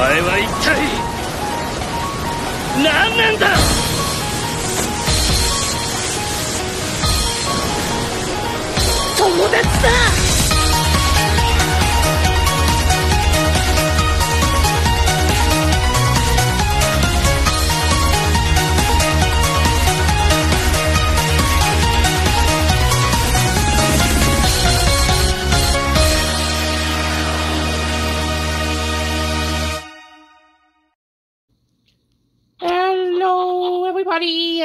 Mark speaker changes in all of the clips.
Speaker 1: 前は一体何なんだ？友達だ！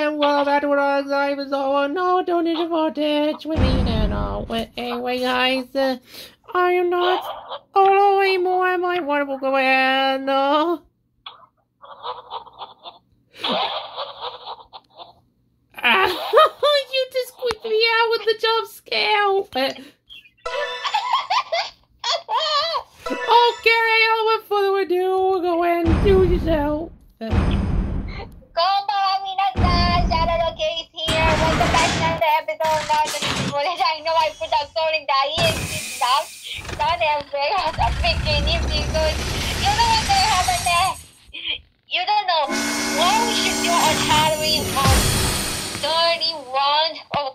Speaker 2: I was all no, don't need a voltage with me and all. But anyway, guys, uh, I am not all anymore. My wonderful gland. Uh, you just squeaked me out with the jump scare. But, okay, without further ado, go and do yourself. Uh,
Speaker 3: footage. I know I put a story dying stuff. Not every has a beginning because you know what they happen there. You don't know what we should do on Halloween on 31 of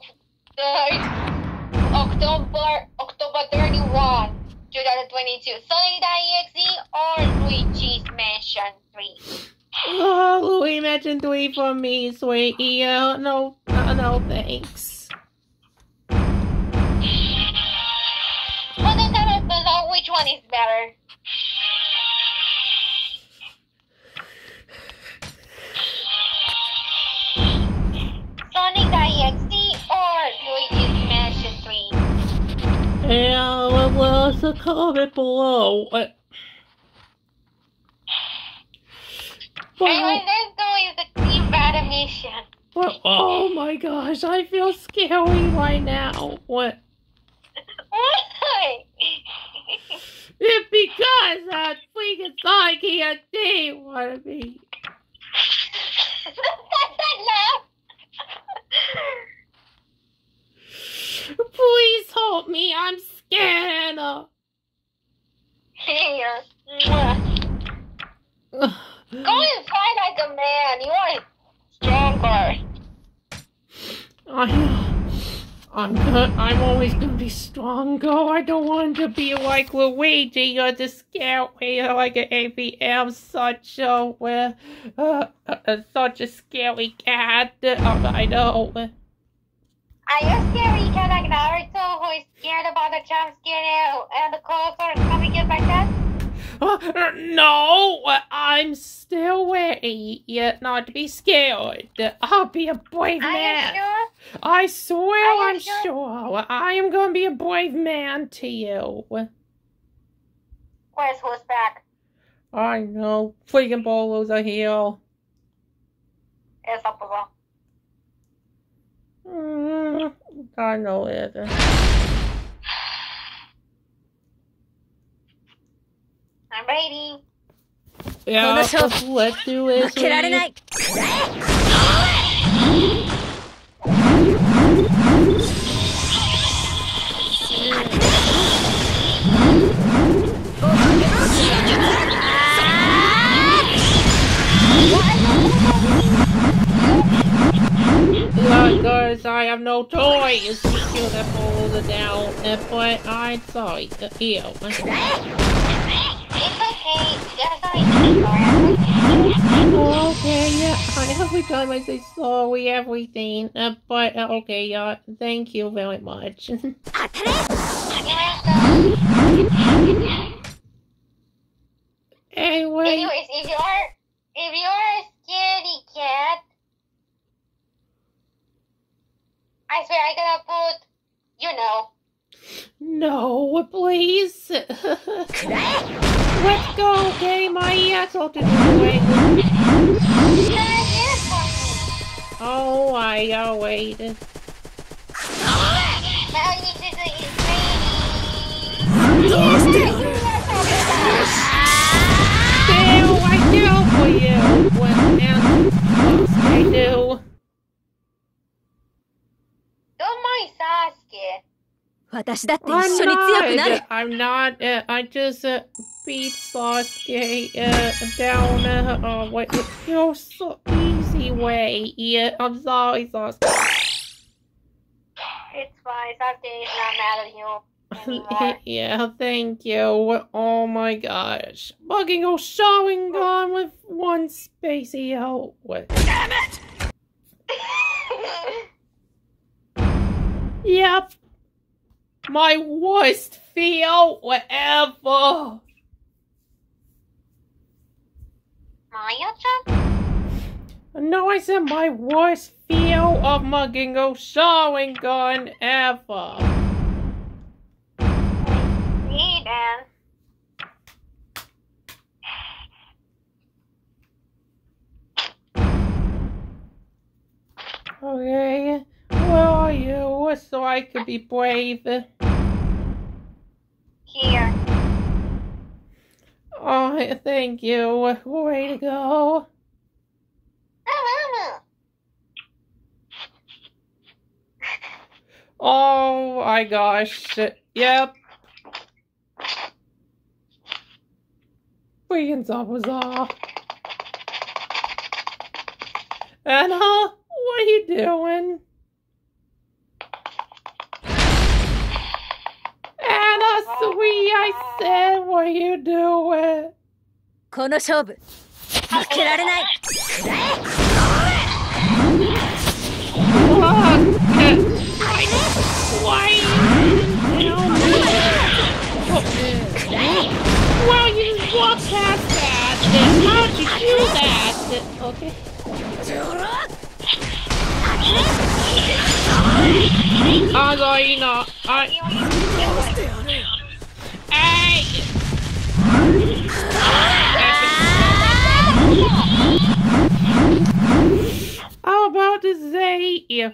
Speaker 3: October October 31, 2022. Sonic EXE or Luigi's Mansion 3.
Speaker 2: Oh, Luigi's Mansion 3 for me, sweetie. Uh, no, uh, no, thanks.
Speaker 3: which one is better. Sonic EXE or Luigi's Mansion 3?
Speaker 2: Yeah, well, well, it's a comment below. What?
Speaker 3: Well, anyway, let's go with the team animation.
Speaker 2: Well, oh my gosh, I feel scary right now. What?
Speaker 3: Why?
Speaker 2: It's because that freaking Sonic didn't want to be. Please help me. I'm scared.
Speaker 3: Here. Go inside like a man. You are stronger.
Speaker 2: I. I'm good. I'm always gonna be stronger. I don't want to be like Luigi or the scout here like an ABM, such a uh, uh, uh, such a scary cat. Uh, I know.
Speaker 3: Are you scary cat like Naruto who is scared about the jump scare and the cold are coming in like that?
Speaker 2: No, I'm still ready yet not to be scared. I'll be a brave man.
Speaker 3: Sure?
Speaker 2: I swear I'm
Speaker 3: sure?
Speaker 2: sure. I am going to be a brave man to you.
Speaker 3: Where's who's back?
Speaker 2: I know. Freaking bolos are here.
Speaker 3: It's up below.
Speaker 2: Mm, I know it.
Speaker 3: I'm ready.
Speaker 2: Yeah, let's do it.
Speaker 4: Get out of
Speaker 2: night. I have no toys! You that falls down, FYI, sorry, ew. Okay, yeah, I, every time I say sorry, everything, uh, but, uh, okay, uh, thank you very much. anyway.
Speaker 3: Anyways, if you're, if you're a scaredy cat, I swear I gotta put, you know.
Speaker 2: No, please. Let's go, asshole to do away. Oh, I oh wait. Still, I do for you. I do?
Speaker 3: Don't mind Sasuke.
Speaker 4: 私だって一
Speaker 2: I'm
Speaker 4: 緒に強くなる
Speaker 2: not. I'm not. Uh, I just uh, beat Sasuke uh, down. Uh, uh, wait, wait, no, so easy way. Yeah, I'm sorry, Sasuke.
Speaker 3: It's fine. Sasuke is not mad at you anymore.
Speaker 2: yeah, thank you. Oh my gosh. Bugging a showing gun with one spacey out. What?
Speaker 1: Damn it!
Speaker 2: Yep. my worst feel ever.
Speaker 3: Maya-chan?
Speaker 2: No, I said my worst feel of mugging a showing gun ever.
Speaker 3: Me then.
Speaker 2: Okay, where are you? So I could be brave.
Speaker 3: Here.
Speaker 2: Oh, thank you. Way to go. Oh my gosh. Yep. Freaking off. Ana, what are you doing? sweet, I said, what are you doing?
Speaker 4: この勝負負けられないくらえ
Speaker 2: What? Why? Why? Well, you just walked past that. Then how'd you do that? Okay. I'm sorry, no. I.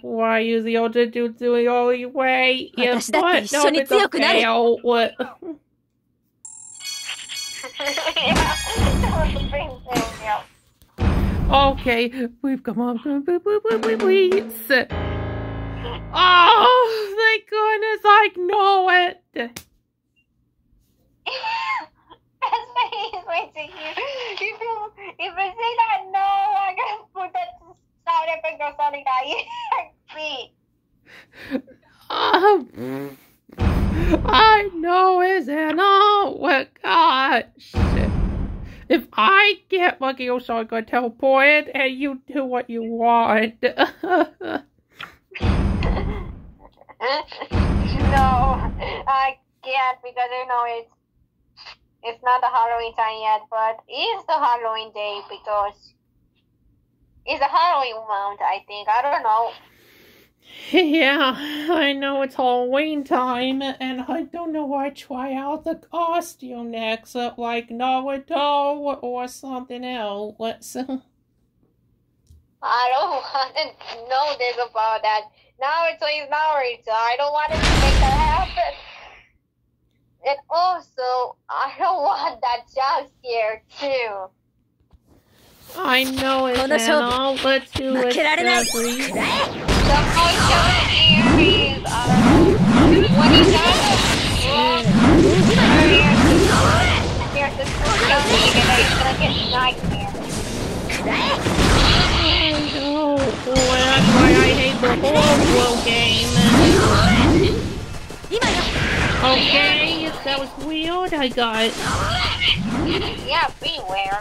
Speaker 2: why you the older dude doing the only way?
Speaker 4: Yes, what? No,
Speaker 2: it's okay. Oh, okay, we've come up. Please. Oh, thank goodness I know it.
Speaker 3: That's why he's waiting here. If you, if you say that, no, I'm gonna put that or something that see.
Speaker 2: Um, I know it's an oh gosh. If I get lucky, I'm sorry, gonna teleport and you do what you want.
Speaker 3: no, I can't because I know it's it's not the Halloween time yet, but it is the Halloween day because it's a Halloween month. I think I don't know.
Speaker 2: yeah, I know it's Halloween time, and I don't know why I try out the costume next, uh, like Naruto or something else.
Speaker 3: I don't want to know this about that. Naruto is Naruto. I don't want to make that happen. And also, I don't want that jump scare too.
Speaker 2: I know it, Ana,
Speaker 4: but Hope. exactly.
Speaker 3: The most areas are 27. There's get
Speaker 4: out
Speaker 2: of there. Boy, that's why I hate the game.
Speaker 4: ¿Eh?
Speaker 2: Okay, that was weird. I got.
Speaker 3: Yeah, beware.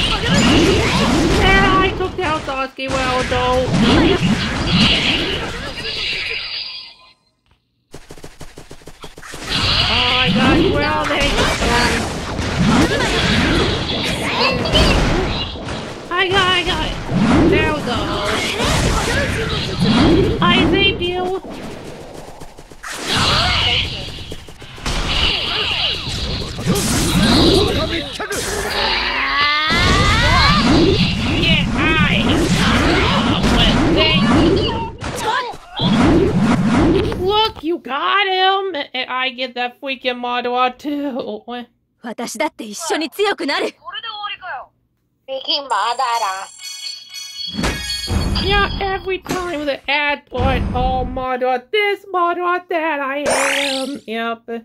Speaker 2: Down Sasuke well though. Oh my? I got, I got it. There we go. I saved you. I get that freaking Madara too.
Speaker 4: 私だって一緒に強くなる
Speaker 3: Freaking Madara.
Speaker 2: Yeah, every time the ad put, oh Madara this, Madara that, I am. Yep.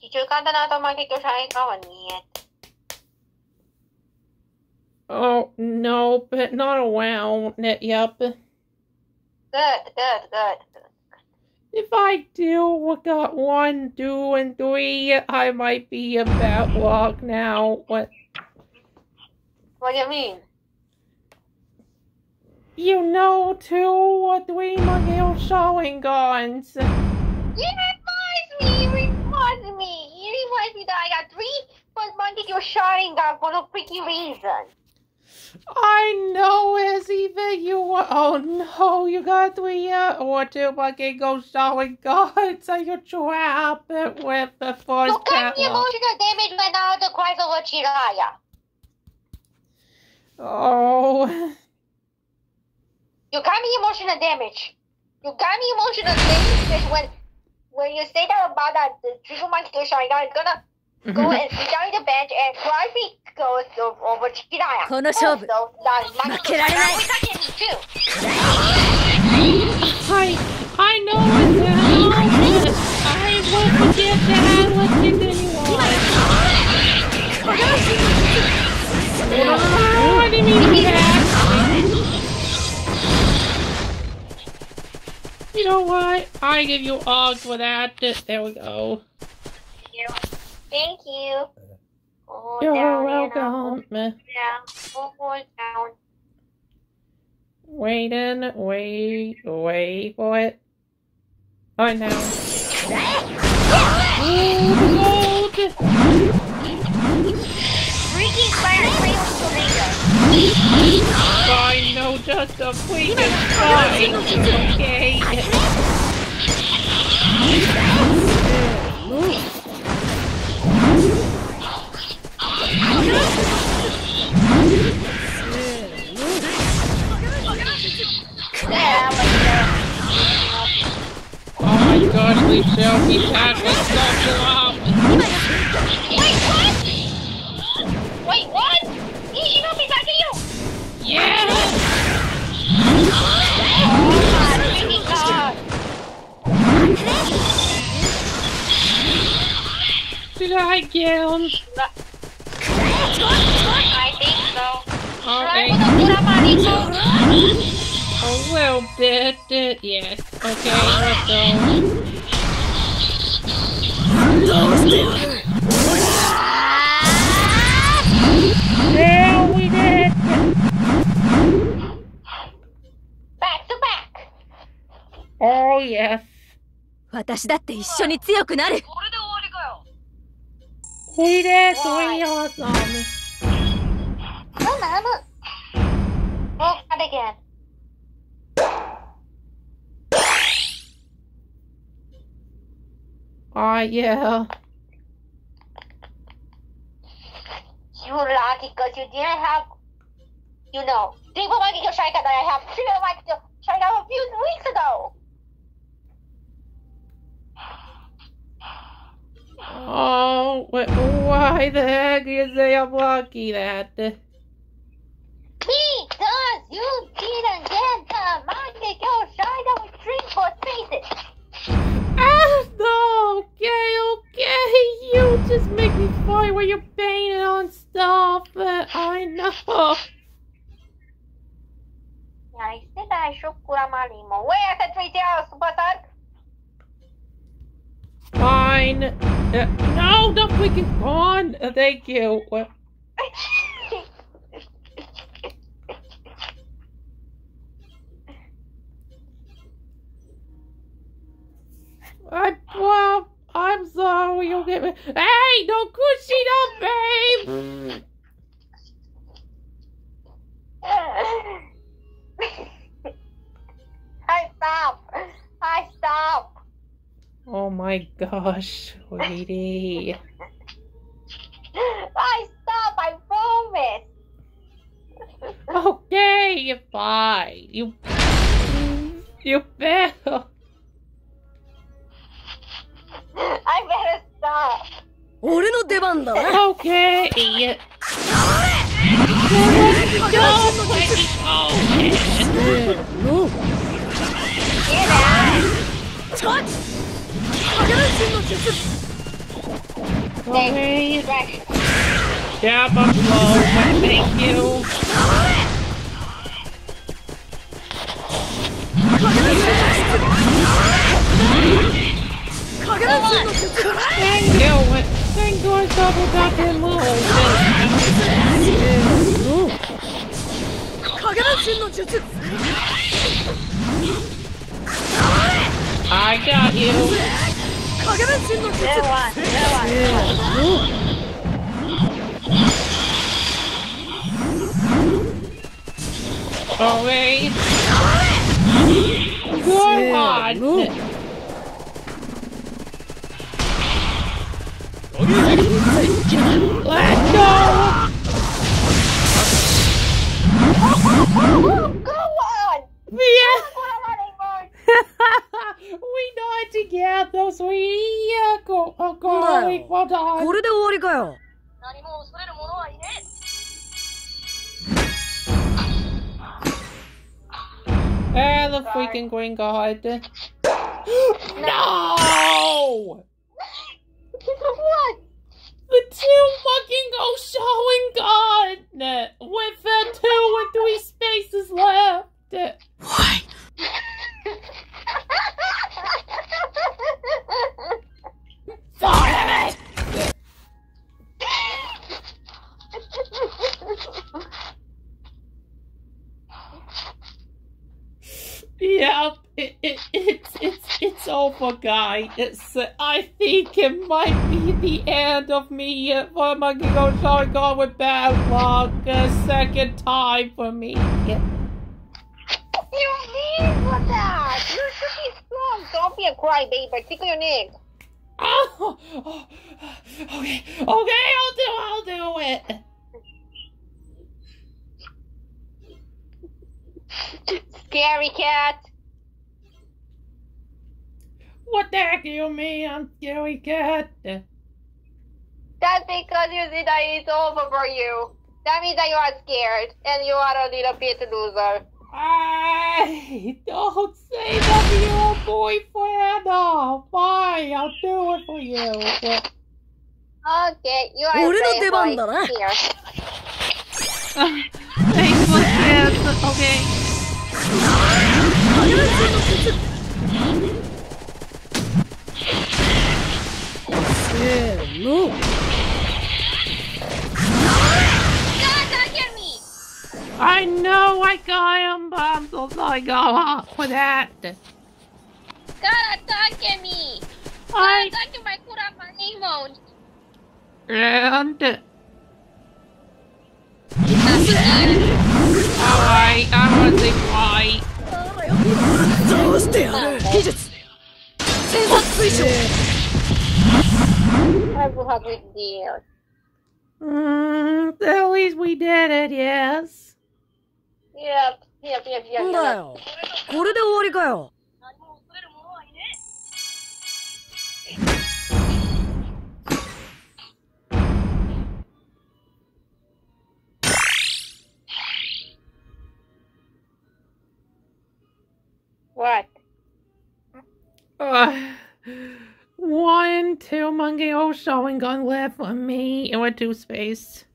Speaker 3: 記住簡単な頭結局最後はniet.
Speaker 2: Oh, no, but not around it. Yep.
Speaker 3: Good, good, good.
Speaker 2: If I do got one, two, and three, I might be a bad luck now. What?
Speaker 3: What do you mean?
Speaker 2: You know, two or three Miguel showing guns.
Speaker 3: It reminds me, it reminds me, it reminds me that I got three but monkey you're shouting out for no freaking reason.
Speaker 2: I know, Izzy, that you were. Oh no, you got three uh, or two Miguel showing guns, so you trap it with the force
Speaker 3: Look at the emotional damage when now the cries over Jiraiya.
Speaker 2: Oh,
Speaker 3: You got me emotional damage. You got me emotional damage when when you say that about that the you're shouting out is gonna go and sit down the bench and try me goes over to Jiraiya.
Speaker 4: この勝負、
Speaker 3: also,
Speaker 4: 負けられない
Speaker 2: I, I know what the hell I would get the hell what did anyone. Oh, I didn't mean that. You know what? I give you all for that. There we go.
Speaker 3: Thank you. Thank you. Go
Speaker 2: You're
Speaker 3: down
Speaker 2: welcome.
Speaker 3: down. Go down.
Speaker 2: Waiting, wait, wait for it. Oh no. Oh!
Speaker 3: Freaking fire tornado.
Speaker 2: I know just a freaking fine. Okay.
Speaker 3: Yeah,
Speaker 2: gosh, be back. Let's go to up.
Speaker 3: uh, Wait, what? You!
Speaker 2: Yeah!
Speaker 3: Oh
Speaker 2: I get?
Speaker 3: I think so.
Speaker 2: Oh,
Speaker 3: Try
Speaker 2: okay.
Speaker 3: with the Muramariko.
Speaker 2: A little bit. uh, Yes. Okay, let's go. Yeah, we did.
Speaker 3: Back to back.
Speaker 2: Oh yes.
Speaker 4: 私だって一緒に強くなる
Speaker 2: We did. We awesome.
Speaker 3: Oh, mama. Oh, not again.
Speaker 2: Oh yeah.
Speaker 3: You lucky because you didn't have, you know, Deepa Magical Shaika that I have Deepa Magical Shaika a few weeks ago.
Speaker 2: Oh, wh- why the heck is they unlucky that?
Speaker 3: Because you didn't get the Magical Shaika with three four spaces.
Speaker 2: Ah, no, okay, okay. You just make me fight when you're painting on stuff. Uh, I know.
Speaker 3: I said I should Kuramarimo. Where I said three zeros, Super Sun.
Speaker 2: Fine. Uh, no, don't freaking gone. Uh, thank you. Uh, I, well, I'm sorry. You'll get me. Hey, don't cushy up, babe.
Speaker 3: I stop. I stop.
Speaker 2: Oh my gosh, lady.
Speaker 3: I stop, I promise.
Speaker 2: okay, you fine. You you better. I better stop.
Speaker 4: 俺の出番だね
Speaker 2: Okay! No!
Speaker 4: No!
Speaker 3: Get out!
Speaker 4: Touch! Hey,
Speaker 2: where
Speaker 3: back?
Speaker 2: Yeah, I'm slow, thank you. Thank you. Thank you,
Speaker 4: I got him low.
Speaker 2: I got you. 진노 Let's go. wait, hold on.
Speaker 4: これで終わりかよ
Speaker 3: 何も恐れる者はいね
Speaker 2: Ah, the freaking green god. no!
Speaker 3: What?
Speaker 2: The two fucking go showing god with the two and three spaces left.
Speaker 4: Why?
Speaker 2: Damn it! Yep, it, it, it's it's it's over, guy. It's uh, I think it might be the end of me. Uh, for my go showing god with bad luck. A second time for me.
Speaker 3: You need for that! You're pretty strong! Don't be a crybaby. Tickle your neck.
Speaker 2: Oh, oh, okay, okay, I'll do, I'll do it.
Speaker 3: Scary cat.
Speaker 2: What the heck do you mean? I'm scary cat.
Speaker 3: That's because you see that it's over for you. That means that you are scared and you are a little bit loser.
Speaker 2: I don't say that to your boyfriend. Oh, fine, I'll do it for you.
Speaker 3: Okay, you are
Speaker 4: 俺の出番だな.
Speaker 2: Thanks for this. Okay.
Speaker 4: せーの
Speaker 2: I know I got him, but I'm so sorry, God, for that.
Speaker 3: God, attack me! God,
Speaker 2: I
Speaker 3: attack my Kurama Raymond!
Speaker 2: and. Alright, I wasn't right.
Speaker 4: どうしてやる技術戦殺推奨
Speaker 3: I will have with deal.
Speaker 2: Mm, at least we did it, yes.
Speaker 3: Yep, yep, yep, yep,
Speaker 4: なんだ
Speaker 3: yep.
Speaker 4: よこれで終わりかよ
Speaker 3: What?
Speaker 2: Uh, one, two monkey old showing gun left for me and we're two space.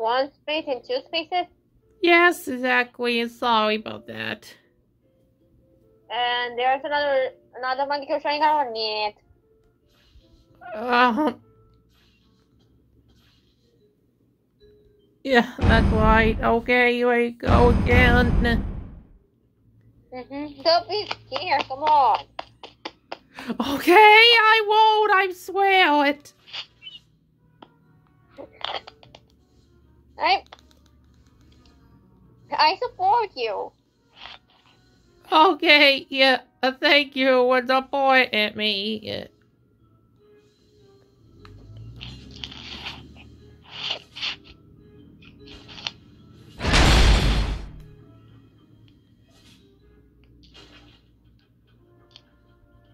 Speaker 3: One space and two spaces?
Speaker 2: Yes, exactly. Sorry about that.
Speaker 3: And there's another another monkey showing on it.
Speaker 2: Uh, yeah, that's right. Okay, here we go again.
Speaker 3: Mm-hmm. Don't be scared, come on.
Speaker 2: Okay, I won't. I swear it.
Speaker 3: I I support you.
Speaker 2: Okay, yeah. Uh, thank you for supporting me. Yeah.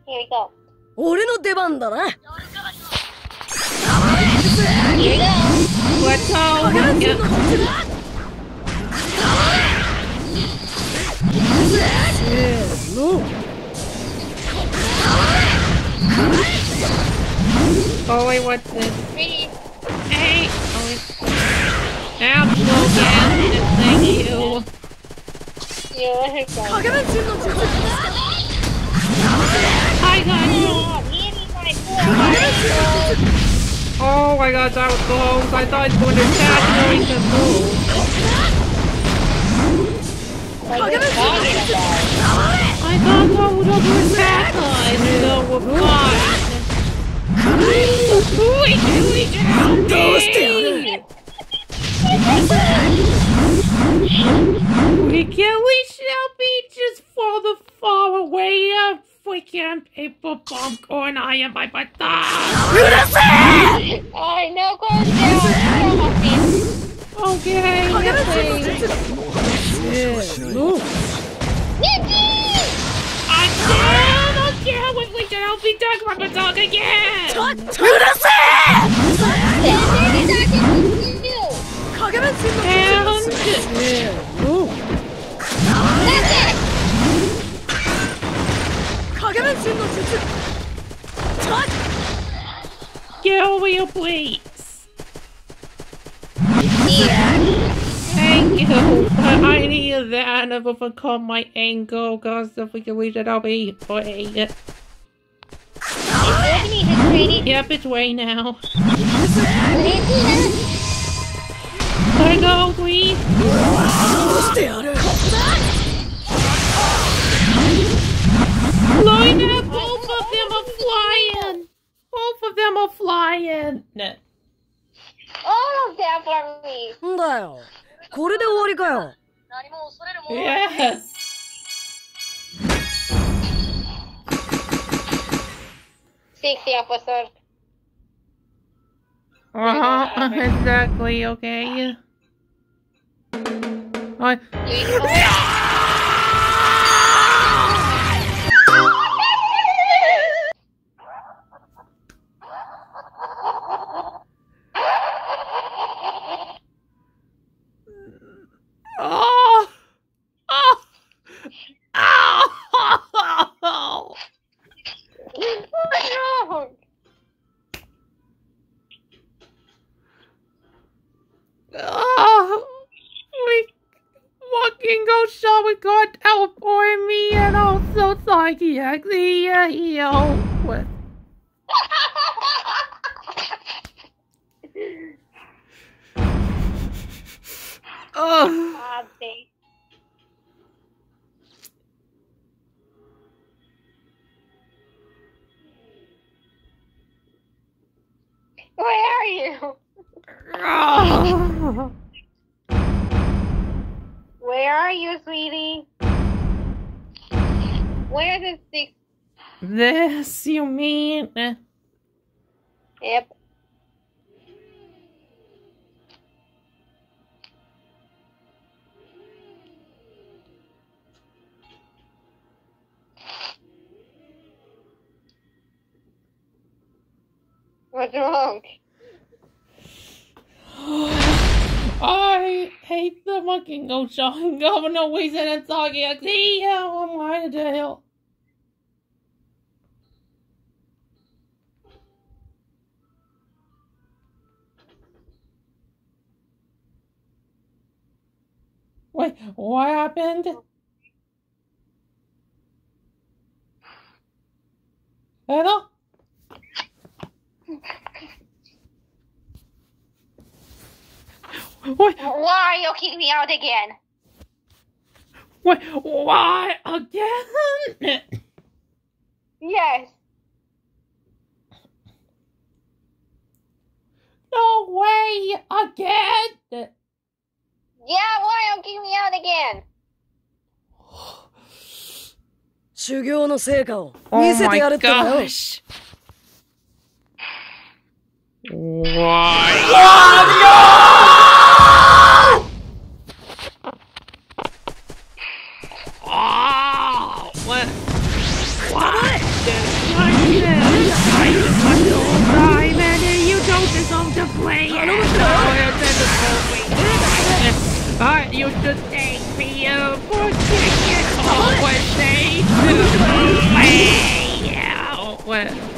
Speaker 3: Here we go.
Speaker 4: 俺の出番だな We're told.
Speaker 2: Oh wait, what's this?
Speaker 3: Me!
Speaker 2: Hey! Oh wait. Now slow thank you.
Speaker 3: Yeah,
Speaker 4: I think I
Speaker 2: got you!
Speaker 3: Oh,
Speaker 2: Oh my god, that was close. I thought it was going to attack
Speaker 3: me to move.
Speaker 2: I thought that was going to attack time. No, we're fine. We killed weekend people popcorn I am my butt.
Speaker 3: I know go
Speaker 2: Okay.
Speaker 4: Okay.
Speaker 2: Look. I'm down again with we can help me duck rubber dog again!
Speaker 4: Hell るせえ鏡の術
Speaker 2: And
Speaker 4: せーの鏡の術
Speaker 2: get over here, please. Thank you. But I need that to overcome my anger because if we can reach it, I'll be free. Yep, it's way now. Gotta go, please. flying. Both of them are flying.
Speaker 3: All of them for me.
Speaker 4: んだよこれで終わりかよ
Speaker 2: Yes.
Speaker 3: Sixty episode.
Speaker 2: Uh-huh, exactly, okay. I, hate the fucking go showing governor reason and psychiatry. Yeah, I'm going to hell. Wait, what happened? Hello? Wait,
Speaker 3: Why are you kicking me out again?
Speaker 2: wait, why again?
Speaker 3: Yes.
Speaker 2: No way again!
Speaker 3: Yeah, why are you kicking me out again?
Speaker 4: 修行の成果を見せてやるってばよ
Speaker 2: gosh. Why? Oh, what? Play it. Oh, you should thank me uh, for taking conversation. Way out.
Speaker 4: く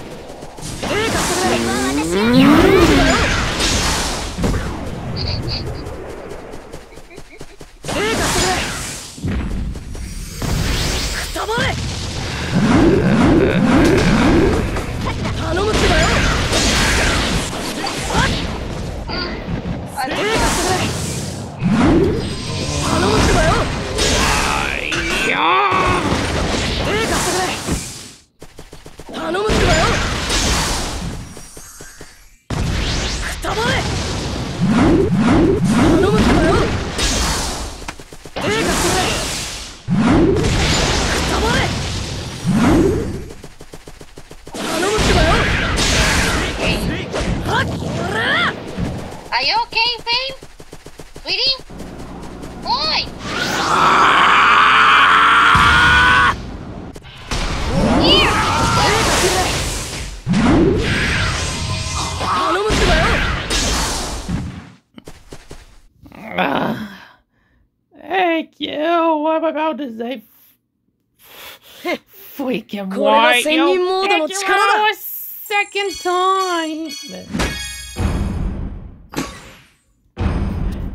Speaker 2: time.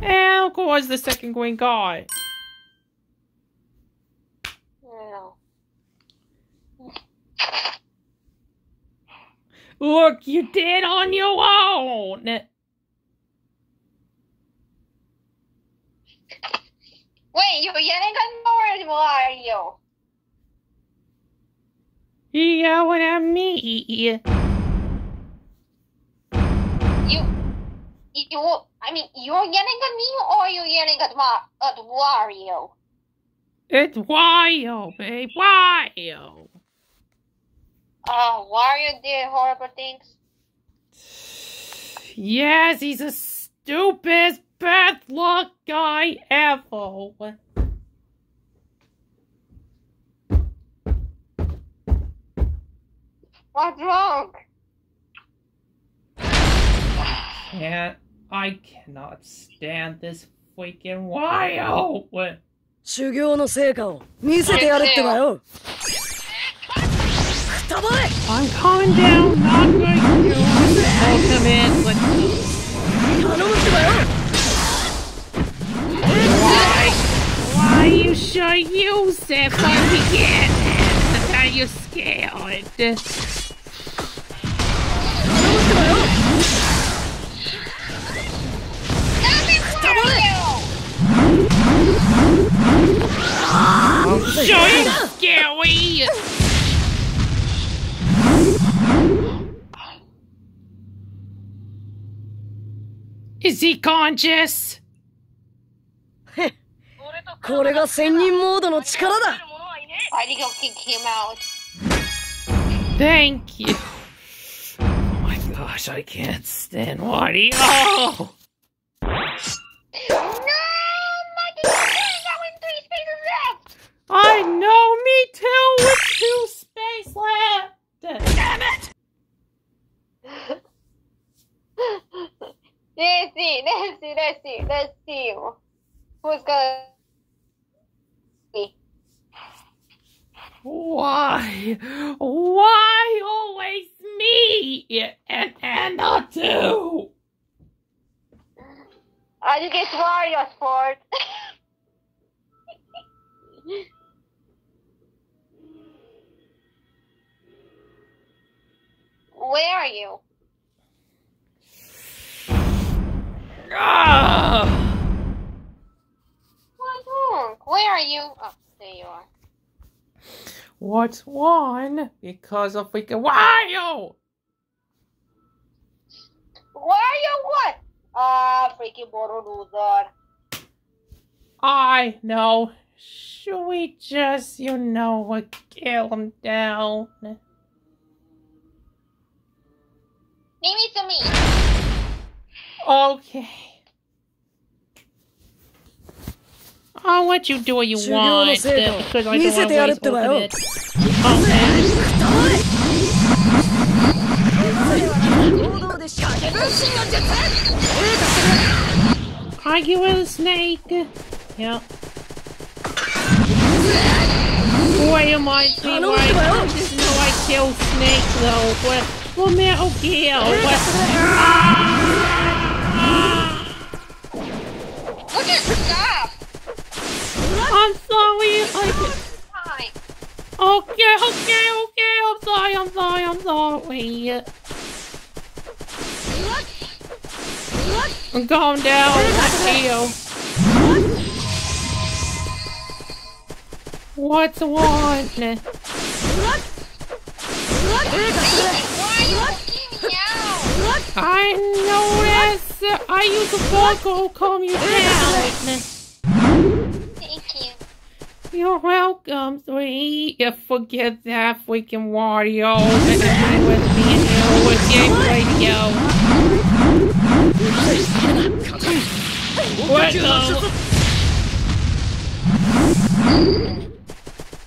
Speaker 2: And of course, the second green guy. Look, you did on your own.
Speaker 3: Wait, you're yelling at me or are you?
Speaker 2: You yelling at me.
Speaker 3: You, I mean, you're yelling at me or you're yelling at my, at Wario?
Speaker 2: It's wild, babe. Wild.
Speaker 3: Uh, Wario did horrible things.
Speaker 2: Yes, he's the stupidest bad luck guy ever.
Speaker 3: What's wrong?
Speaker 2: Can't I cannot stand this freaking wild.
Speaker 4: 修行の成果を見せてやるってばよくたばれ
Speaker 2: I'm calming down, not going to welcome in, but
Speaker 4: 頼むってばよ
Speaker 2: why? Why you should use it from the beginning? Are you scared?
Speaker 4: 頼
Speaker 2: Sure is scary. Is he conscious?
Speaker 4: これが千人モードの力だ
Speaker 3: Why did you kick him out?
Speaker 2: Thank you. Oh my gosh, I can't stand Wario. Oh!
Speaker 3: No!
Speaker 2: I know, me too, with two space left. Damn it!
Speaker 3: Let's see, let's see, let's see, let's see. Who's gonna be?
Speaker 2: Why? Why always me? And Ana too?
Speaker 3: I think it's Wario's fault. Are you?
Speaker 2: Ah!
Speaker 3: What's wrong? Where are you? Oh, there you are.
Speaker 2: What's one? Because of freaking Wario!
Speaker 3: Wario what? Ah, freaking mortal loser.
Speaker 2: I know. Should we just, you know, what, kill him down?
Speaker 3: Name it to me.
Speaker 2: Okay. Oh, what you do you want?
Speaker 4: The,
Speaker 2: because I don't
Speaker 4: always
Speaker 2: open it. Okay. Argue with a snake. Yep. Boy, am I,
Speaker 4: I know
Speaker 2: I kill snake though. What? Oh, oh, what Metal Gear? What?
Speaker 3: Would you stop?
Speaker 2: I'm sorry. I. Okay, okay, okay. I'm sorry. I'm sorry. I'm sorry. Calm down. Deal. What's one?
Speaker 3: Why
Speaker 2: I notice. I use a vocal calm you down.
Speaker 3: Thank you.
Speaker 2: You're welcome, sweetie. You forget that freaking Wario and be with me and you with Game Radio. What the?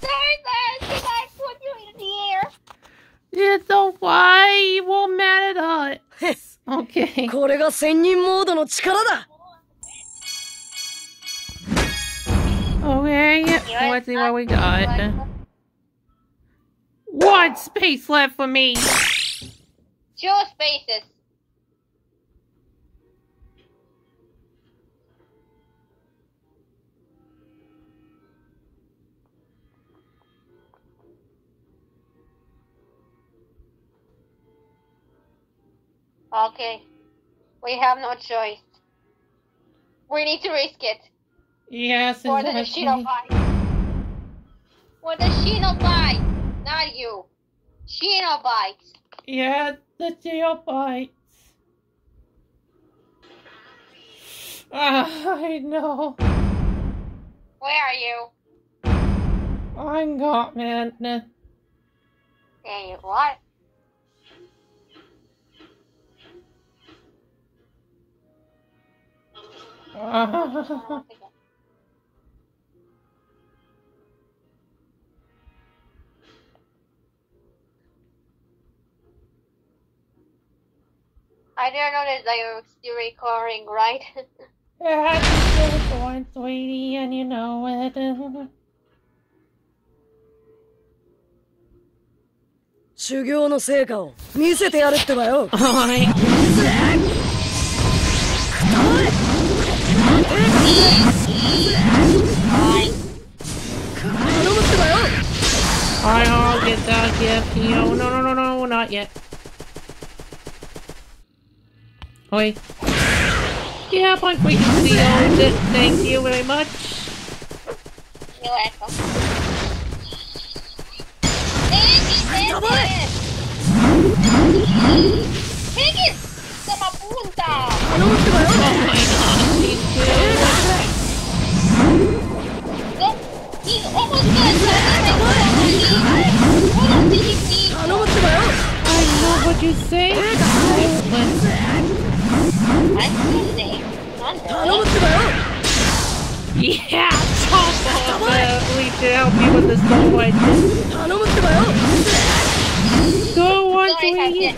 Speaker 3: Sorry, guys. Did I put you in the air?
Speaker 2: It's okay. You won't mad at us. Okay.
Speaker 4: これが千人モードの力だ
Speaker 2: Okay. Let's see what we got. One space left for me.
Speaker 3: Two spaces. Okay. We have no choice. We need to risk it.
Speaker 2: Yes,
Speaker 3: For the
Speaker 2: exactly.
Speaker 3: Shinobite. For the Shinobite. Not you. Shinobite.
Speaker 2: Yeah, the tail bites. Ah, I know.
Speaker 3: Where are you?
Speaker 2: I'm got man.
Speaker 3: There you are.
Speaker 2: Ah,
Speaker 3: I didn't notice that you're still recording, right?
Speaker 2: yeah, it's still going, sweetie, and you know it.
Speaker 4: 修行の成果を見せてやるってばよ
Speaker 2: Alright. Alright, I'll get that gift. You know, no, no, no, no, not yet. Wait. Yeah, my freaking sealed it. Thank you very much.
Speaker 3: You're welcome.
Speaker 2: What'd you say? yeah, top off uh, to help you with
Speaker 4: this gold white.
Speaker 2: Go on,
Speaker 3: Lee!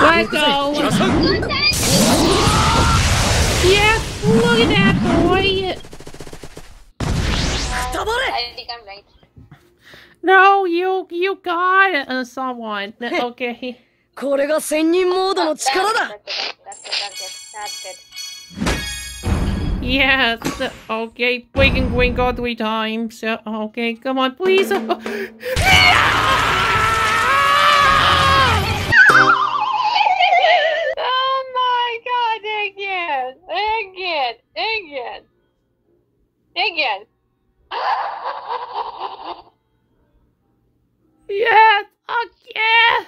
Speaker 2: Let go! yes, look at that boy!
Speaker 3: I think I'm right.
Speaker 2: No, you, you got uh, someone. Okay.
Speaker 4: これが仙人モードの力だ
Speaker 2: Yes, okay, we can wink all three times. Uh, okay, come on, please. Oh. again, again, again. Yes! Again!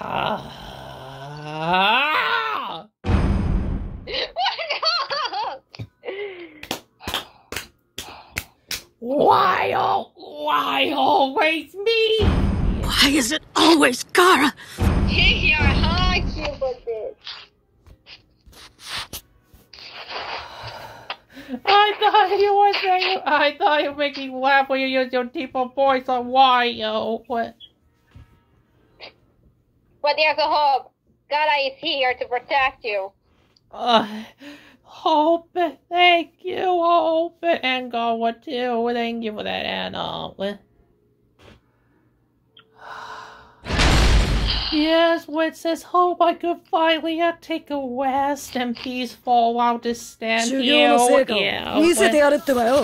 Speaker 2: Ah! Why, oh, why always me?
Speaker 4: Why is it always Gaara?
Speaker 3: Kick your heart, you for this.
Speaker 2: I thought you were saying. I thought you were making laugh when you used your deeper voice on Wario. What?
Speaker 3: But there's a hope. God is here to protect you.
Speaker 2: Uh, hope. Thank you, Hope. And God, too. Thank you for that, Anna. Yes, what says hope I could finally uh, take a rest and peaceful while just stand
Speaker 4: 修
Speaker 2: here.
Speaker 4: 行の成果
Speaker 2: Yeah,
Speaker 4: を見せてやるってばよ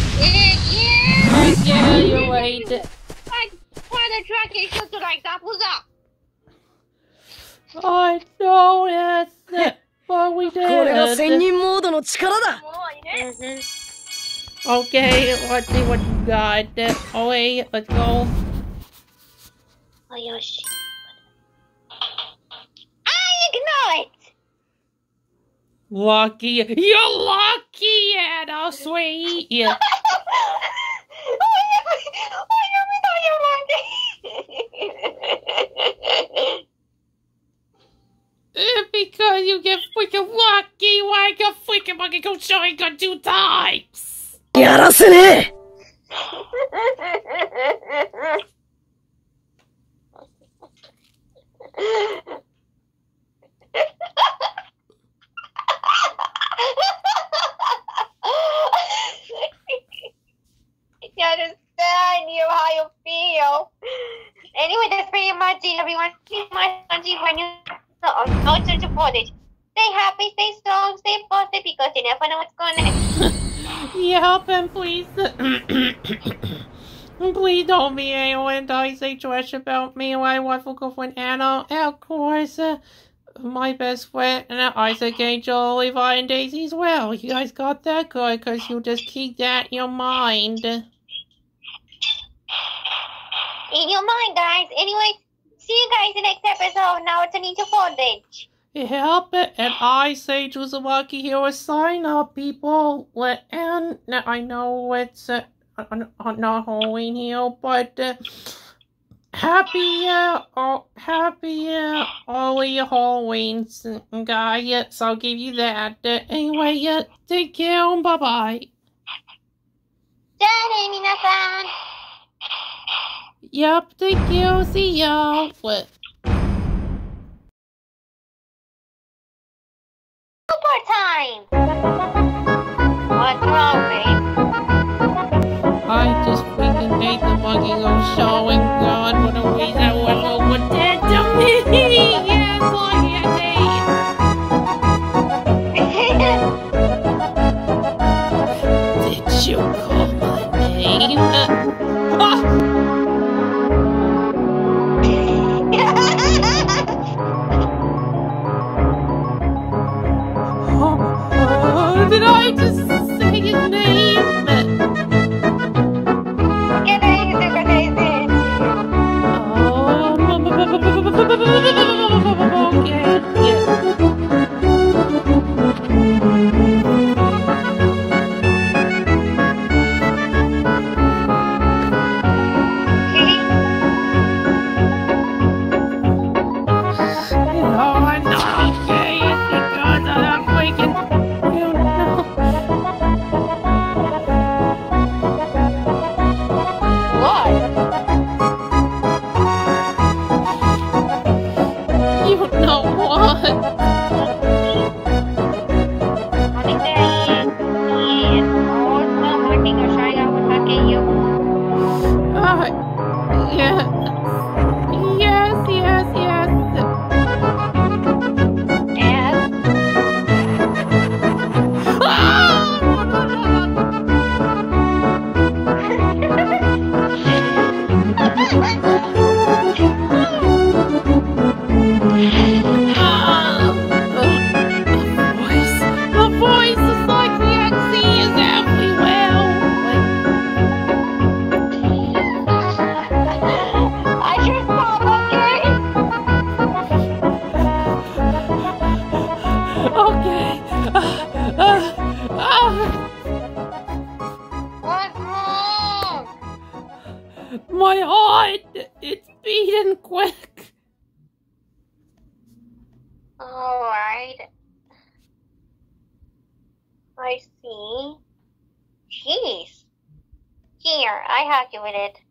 Speaker 3: Yeah,
Speaker 2: you're right.
Speaker 3: Like, why the truck is like that? What's up?
Speaker 2: I know yes. But we did.
Speaker 4: これが仙人モードの力だ。
Speaker 2: Okay, let's see what you got. Oh, wait, let's go.
Speaker 3: よし。
Speaker 2: Lucky, you're lucky, Anna, sweet. Yeah. Eh, Because you get freaking lucky, why you freaking monkey go showing gun two times?
Speaker 4: やらせね
Speaker 3: I understand you how you feel. Anyway, that's pretty much it, everyone. Pretty much when you um, outside the footage. Stay happy, stay strong, stay positive because you never know what's going to happen.
Speaker 2: Yep, and please, please don't be anyone I say trash about me or my wonderful girlfriend Ana. Of course, uh, my best friend uh, Isaac Angel, Levi, and Daisy as well. You guys got that good because you just keep that in your mind.
Speaker 3: In your mind, guys. Anyway, see you guys in the next episode. Now it's a ninja footage.
Speaker 2: Help it, and I say here a sign up, people. And now I know it's uh, uh, not Halloween here, but uh, Happy, uh, oh, happy, uh, Ollie Halloween, guy. Yes, I'll give you that. Uh, anyway, yeah, take care and bye bye.
Speaker 3: Daddy.
Speaker 2: Yep, take care. See ya. What?
Speaker 3: Super time. What's wrong, babe?
Speaker 2: I just freaking hate the Monkey Show showing. God what a ways I
Speaker 3: help you with it.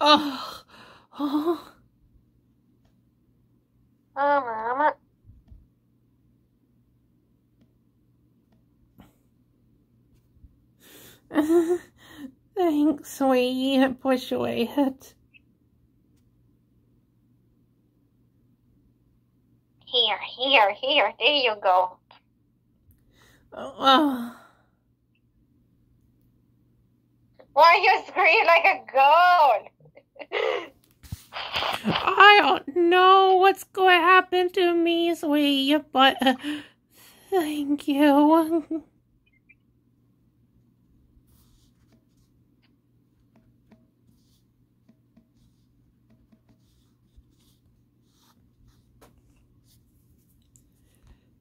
Speaker 2: Oh, oh.
Speaker 3: Oh, Mama.
Speaker 2: Thanks, sweetie. Push away it.
Speaker 3: Here, here, here. There you go.
Speaker 2: Oh.
Speaker 3: Why you scream like a goat?
Speaker 2: I don't know what's going to happen to me, sweetie, but uh, thank you.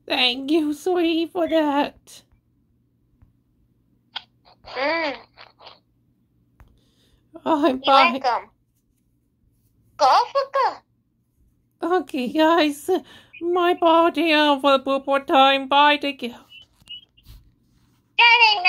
Speaker 2: Thank you, sweetie, for that.
Speaker 3: Mm,
Speaker 2: Oh, bye.
Speaker 3: You're welcome. Go
Speaker 2: Okay, guys. My body over for time. Bye, the care.
Speaker 3: Darling,